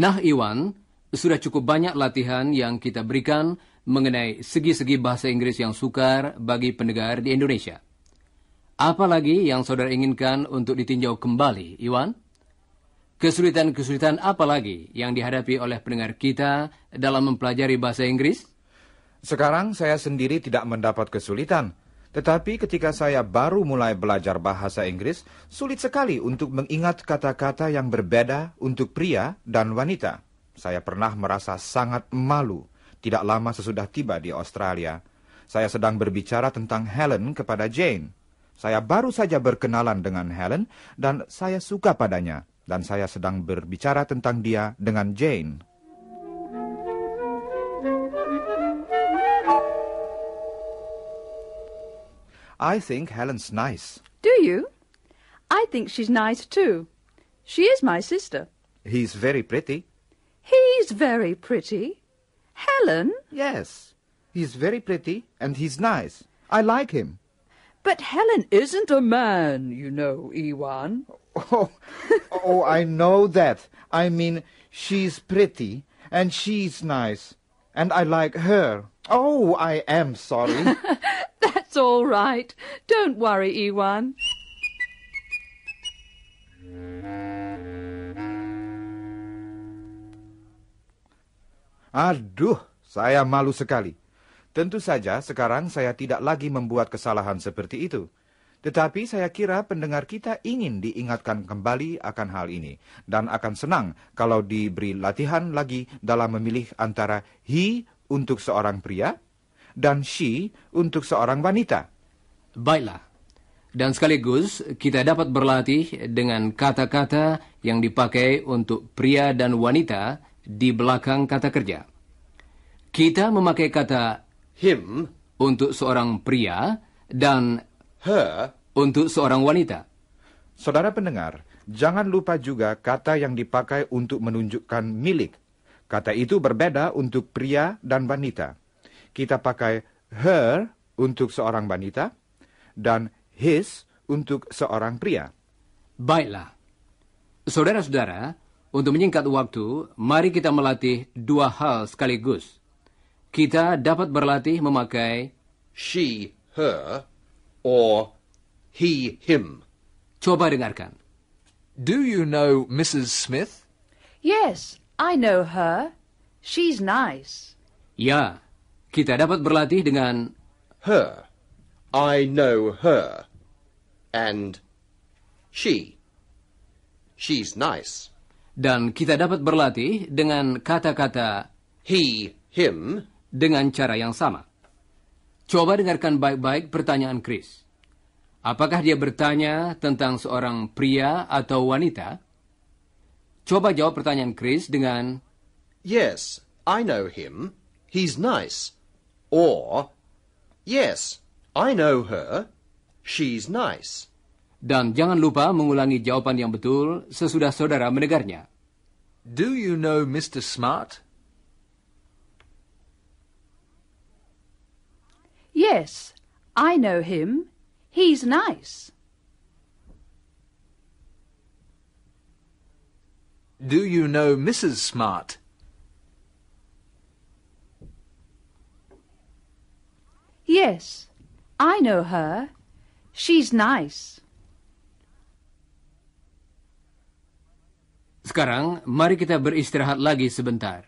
Nah, Iwan, sudah cukup banyak latihan yang kita berikan mengenai segi-segi bahasa Inggris yang sukar bagi pendengar di Indonesia. Apalagi yang saudara inginkan untuk ditinjau kembali, Iwan? Kesulitan-kesulitan apa lagi yang dihadapi oleh pendengar kita dalam mempelajari bahasa Inggris? Sekarang saya sendiri tidak mendapat kesulitan. Tetapi ketika saya baru mulai belajar bahasa Inggris, sulit sekali untuk mengingat kata-kata yang berbeda untuk pria dan wanita. Saya pernah merasa sangat malu tidak lama sesudah tiba di Australia. Saya sedang berbicara tentang Helen kepada Jane. Saya baru saja berkenalan dengan Helen dan saya suka padanya dan saya sedang berbicara tentang dia dengan Jane. I think Helen's nice. Do you? I think she's nice too. She is my sister. He's very pretty. He's very pretty. Helen? Yes, he's very pretty and he's nice. I like him. But Helen isn't a man, you know, Ewan. Oh, oh, I know that. I mean, she's pretty and she's nice. And I like her. Oh, I am sorry. That's all right. Don't worry, Ewan. Aduh, saya malu sekali. Tentu saja sekarang saya tidak lagi membuat kesalahan seperti itu. Tetapi saya kira pendengar kita ingin diingatkan kembali akan hal ini dan akan senang kalau diberi latihan lagi dalam memilih antara he untuk seorang pria dan she untuk seorang wanita. Baiklah. Dan sekaligus kita dapat berlatih dengan kata-kata yang dipakai untuk pria dan wanita di belakang kata kerja. Kita memakai kata him untuk seorang pria dan her untuk seorang wanita. Saudara pendengar, jangan lupa juga kata yang dipakai untuk menunjukkan milik. Kata itu berbeda untuk pria dan wanita. Kita pakai her untuk seorang wanita dan his untuk seorang pria. Baiklah. Saudara-saudara, untuk menyingkat waktu, mari kita melatih dua hal sekaligus. Kita dapat berlatih memakai she her or he him. Coba dengarkan. Do you know Mrs. Smith? Yes, I know her. She's nice. Ya, kita dapat berlatih dengan Her. I know her. And she. She's nice. dan kita dapat berlatih dengan kata-kata He, him. dengan cara yang sama. Coba dengarkan baik-baik pertanyaan Chris. Apakah dia bertanya tentang seorang pria atau wanita? Coba jawab pertanyaan Chris dengan Yes, I know him. He's nice. Or, yes, I know her. She's nice. dan jangan lupa mengulangi jawaban yang betul sesudah saudara mendengarnya. Do you know Mr. Smart? Yes, I know him. He's nice. Do you know Mrs. Smart? Yes, I know her. She's nice. Sekarang, mari kita beristirahat lagi sebentar.